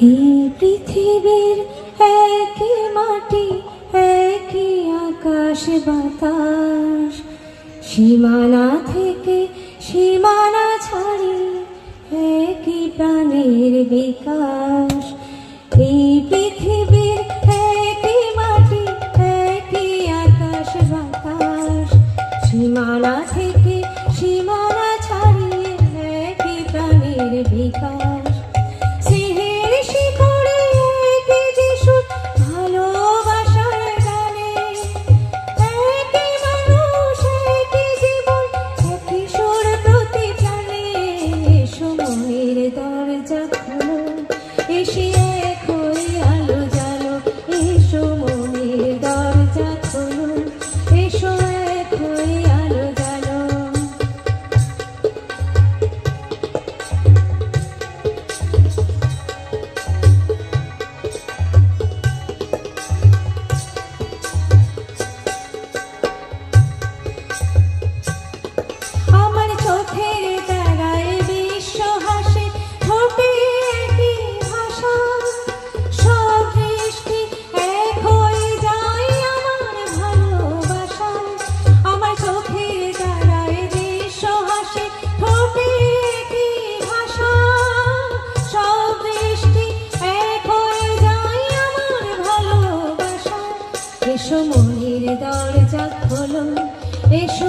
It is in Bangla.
এই পৃথিবীর একই মাটি একই আকাশ বাতাস। সীমানা থেকে সীমানা ছাড়ি একই প্রাণের বিকাশ। Here she is. সময়ের দরজা খোলো। এসো